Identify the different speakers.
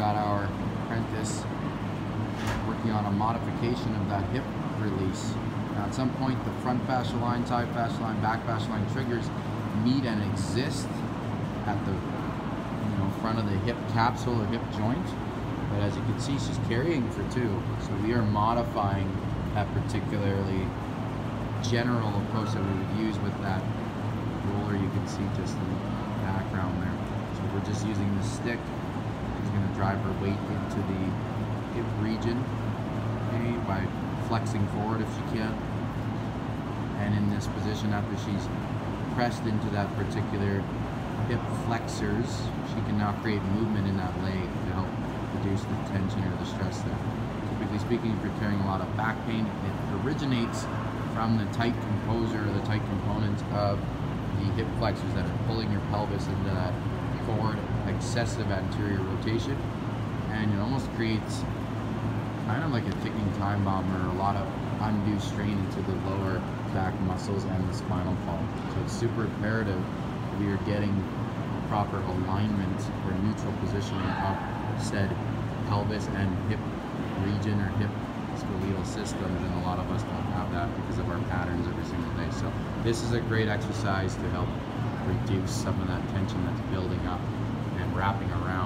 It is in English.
Speaker 1: got our apprentice working on a modification of that hip release. Now at some point the front fascia line, side fascia line, back fascia line triggers meet and exist at the you know front of the hip capsule or hip joint. But as you can see, she's carrying for two. So we are modifying that particularly general approach that we would use with that roller you can see just in the background there. So we're just using the stick. Going to drive her weight into the hip region okay, by flexing forward if she can. And in this position after she's pressed into that particular hip flexors, she can now create movement in that leg to help reduce the tension or the stress there. Typically speaking, if you're carrying a lot of back pain, it originates from the tight composer or the tight components of the hip flexors that are pulling your pelvis into that forward excessive anterior rotation and it almost creates kind of like a ticking time bomb or a lot of undue strain into the lower back muscles and the spinal column. So it's super imperative we are getting proper alignment or neutral positioning of said pelvis and hip region or hip skeletal systems and a lot of us don't have that because of our patterns every single day. So this is a great exercise to help reduce some of that tension that's building up wrapping around